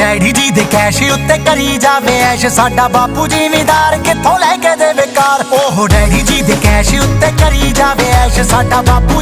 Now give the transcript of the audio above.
Daddy ਜੀ ਦੇ cash ਉੱਤੇ ਕਰੀ ਜਾਵੇ ਐਸ਼। ਸਾਡਾ ਬਾਪੂ ਜ਼ਿਮੀਦਾਰ ਕਿੱਥੋਂ ਲੈ ਕੇ ਦੇਵੇ ਕਾਰ? ਉਹ ਡੈਡੀ ਜੀ ਦੇ ਕੈਸ਼ ਉੱਤੇ ਕਰੀ ਜਾਵੇ ਐਸ਼। ਸਾਡਾ ਬਾਪੂ